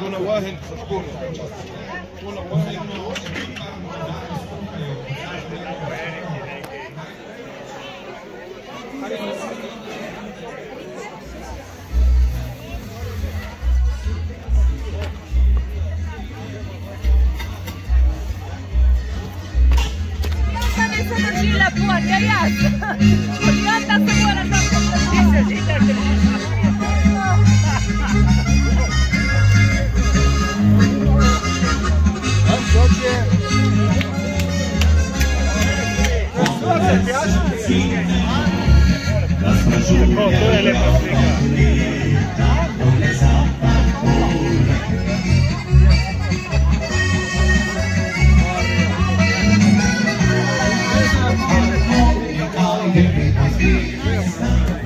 تونا واهل شكون تونا واهل Thank you. Fatma, ¿qué harías? Julián,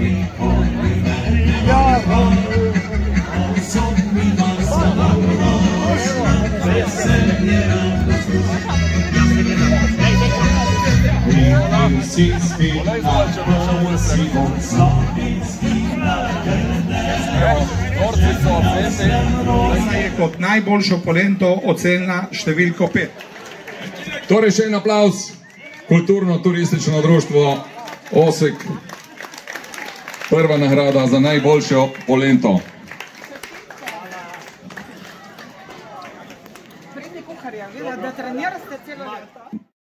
Vogliamo andare a guardare je kot najboljšo polento ocenila številko 5. Torej še en aplaus kulturno-turistično društvo Osek. Prva nagrada za najboljšo polento. Prednik kuharja, vidite, da trenirate celo leto.